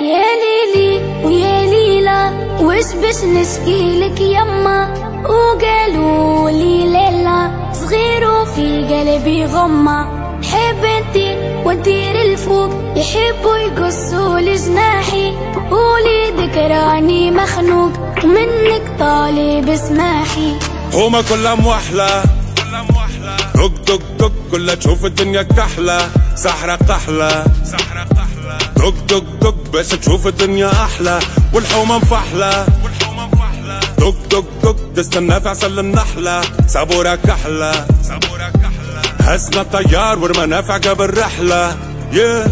يا ليلي ويا ليلى وش باش نشكيلك يما وقالوا لي ليلى صغير وفي قلبي غمة. حب انتي وندير الفوق يحبوا يقصوا لجناحي. قولي ذكراني مخنوق منك طالب اسماحي هما كلها موحلة دق دق دق كلها تشوف الدنيا كحلة. سحرة قحلة. دق دق دق باش تشوف الدنيا أحلى والحومة مفحلة. دق دق دق تستنى في عسل النحلة. سابورة كحلة هزنا الطيار ورمانا في عقب الرحلة yeah.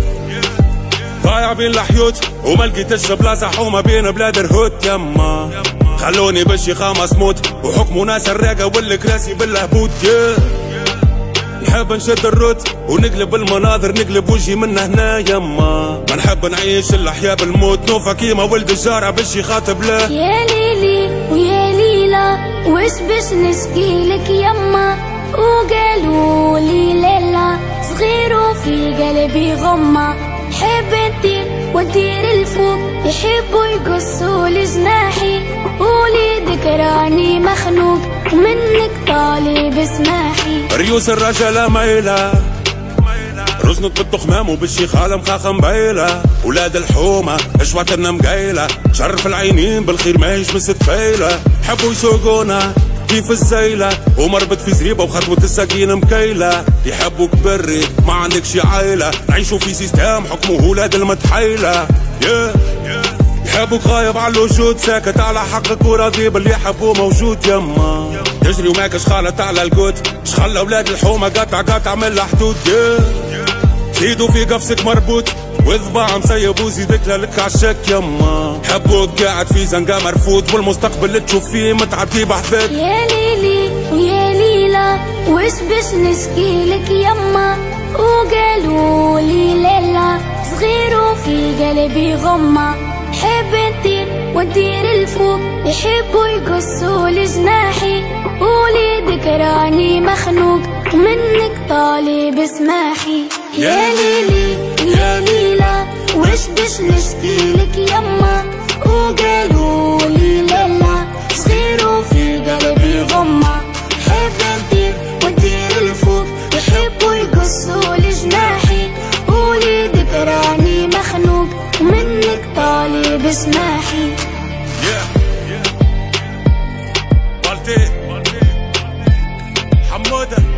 ضايع بين الحيوت وما لقيتش بلاصة حومة بين بلاد الهوت. يما. خلوني بالشيخة مصموت وحكموا ناس الراقة والكراسي بالهبوط yeah. نحب نشد الروت ونقلب المناظر نقلب وجهي من هنا يما. ما نحب نعيش الأحياء بالموت نوفا كيما ولد الجارة باش يخاطب له. يا ليلي ويا ليلى وش باش نشكيلك يما؟ وقالوا لي ليلى صغير وفي قلبي غمة. حب انتي وندير الفوق يحبوا يقصوا لجناحي. منك طالب اسماحي ريوس الرجالة مايلة. رزنت بالتخمام وبالشيخالة مخاخة مبيلة ولاد الحومة اشواتنا مقايلة شرف العينين بالخير ما مس تفايلة حبوا يسوقونا كيف الزيلة ومربط في زريبة وخطوة السكينة مكيلة. يحبوك بري ما عندك شي عايلة نعيشوا في سيستم حكمه ولاد المتحيلة. Yeah. يحبوك غايب على الوجود ساكت على حقك وراضي باللي يحبوه موجود يما. تجري وماكش خالط على القوت شخلى أولاد الحومة قطع قطع من الحدود زيدوا في قفصك مربوط. وذبع مسيب وزيدك لك عشاك يما. حبوك قاعد في زنقة مرفوض. والمستقبل اللي تشوف فيه متعدي بحثك. يا ليلي ويا ليلى وش باش نشكيلك يما. وقالوا لي ليلى صغير وفي قلبي غمة. حب انتي وندير الفوق. يحبوا يقصوا لجناحي. قولي ذكراني مخنوق. منك طالب اسماحي يا ليلي يا ليلى وش باش نشكيلك يما؟ وقالوا اسمحي حمودة.